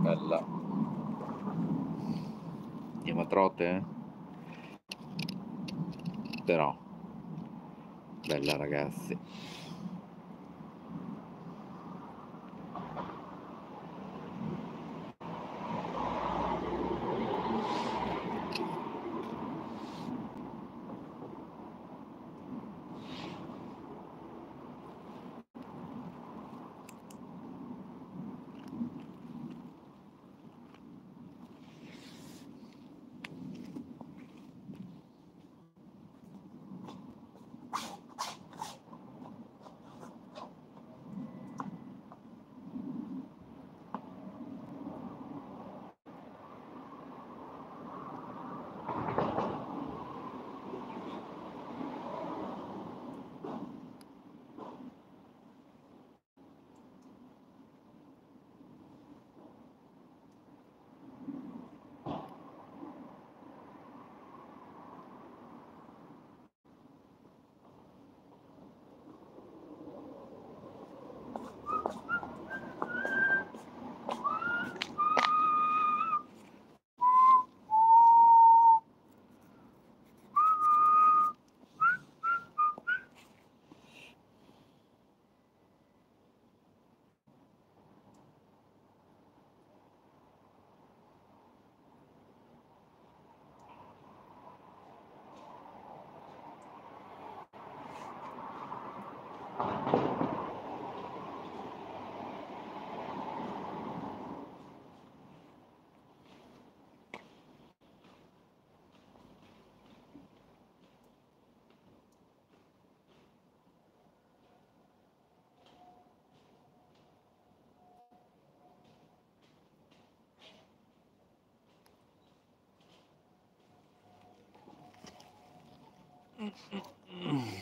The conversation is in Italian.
Bella. Andiamo a trotte? Però. Bella ragazzi. Mm-hmm.